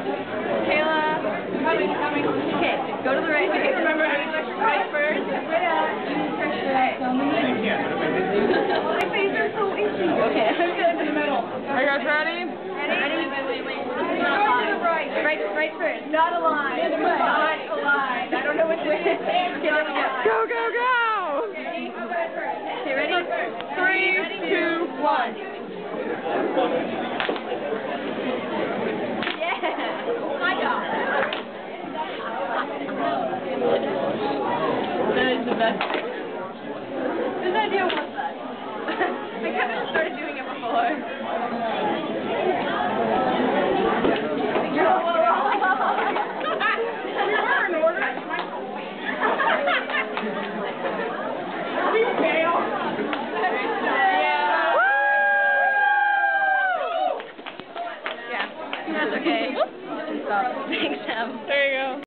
Kayla. Coming, coming. Okay, go to the right. Remember, right first. My face is so itchy. Okay, I'm good. In the middle. Are you guys ready? Ready? Wait, wait, wait. Right, right, right first. Not a line. Not a line. I don't know what this is. Okay, there we go. Go, go, go! Okay, ready? Three, two, one. Yeah. My God. That. Whose idea was that? I kind of started doing it before. Yeah. That's okay. Thanks, Em. There you go.